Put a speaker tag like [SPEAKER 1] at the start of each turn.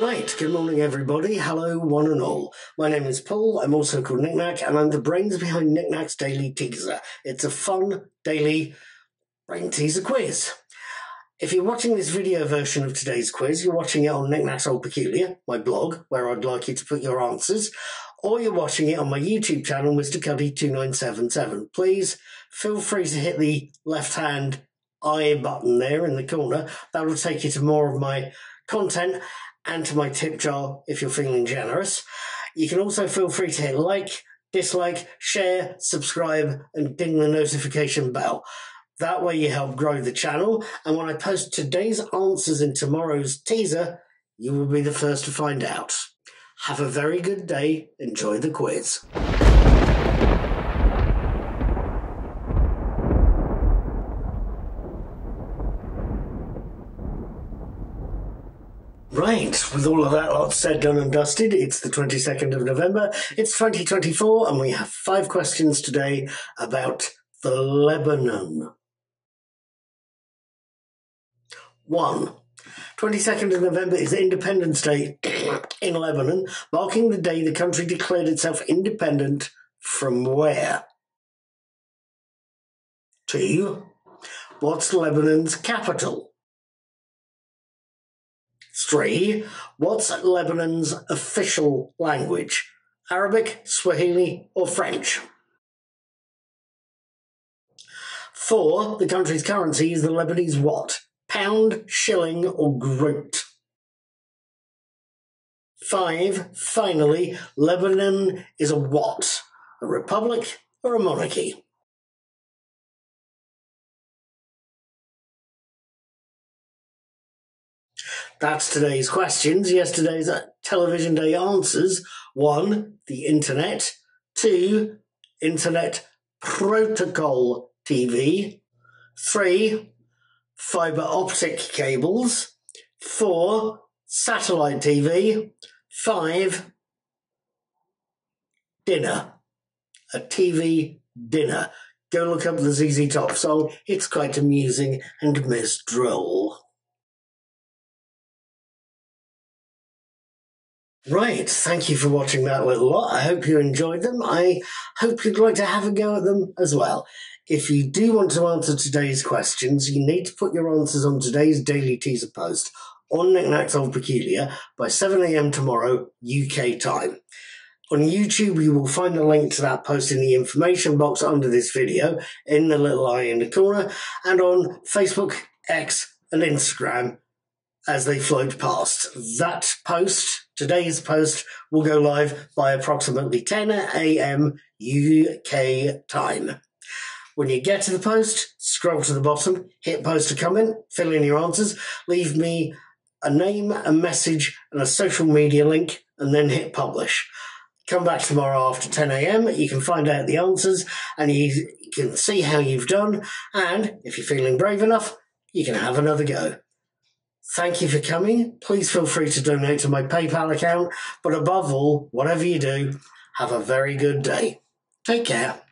[SPEAKER 1] Right, good morning everybody. Hello, one and all. My name is Paul. I'm also called Nik Nak, and I'm the brains behind Nik Nak's Daily Teaser. It's a fun daily brain teaser quiz. If you're watching this video version of today's quiz, you're watching it on Nik Nak's Old Peculiar, my blog, where I'd like you to put your answers, or you're watching it on my YouTube channel, Mr. Cuddy2977. Please feel free to hit the left hand I button there in the corner. That'll take you to more of my content and to my tip jar if you're feeling generous. You can also feel free to hit like, dislike, share, subscribe, and ding the notification bell. That way you help grow the channel, and when I post today's answers in tomorrow's teaser, you will be the first to find out. Have a very good day. Enjoy the quiz. Right, with all of that lot said, done, and dusted, it's the 22nd of November, it's 2024, and we have five questions today about the Lebanon. One, 22nd of November is Independence Day in Lebanon, marking the day the country declared itself independent from where? Two, what's Lebanon's capital? Three, what's Lebanon's official language? Arabic, Swahili, or French? Four, the country's currency is the Lebanese what? Pound, shilling, or groat? Five, finally, Lebanon is a what? A republic or a monarchy? That's today's questions. Yesterday's television day answers. One, the internet. Two, internet protocol TV. Three, fiber optic cables. Four, satellite TV. Five, dinner. A TV dinner. Go look up the ZZ Top song. It's quite amusing and most droll. Right, thank you for watching that little lot. I hope you enjoyed them. I hope you'd like to have a go at them as well. If you do want to answer today's questions, you need to put your answers on today's daily teaser post on Nik Nak's Old Peculiar by 7am tomorrow, UK time. On YouTube, you will find a link to that post in the information box under this video in the little eye in the corner, and on Facebook, X, and Instagram as they float past. That post Today's post will go live by approximately 10 a.m. UK time. When you get to the post, scroll to the bottom, hit post a comment, fill in your answers, leave me a name, a message, and a social media link, and then hit publish. Come back tomorrow after 10 a.m. You can find out the answers and you can see how you've done. And if you're feeling brave enough, you can have another go. Thank you for coming. Please feel free to donate to my PayPal account. But above all, whatever you do, have a very good day. Take care.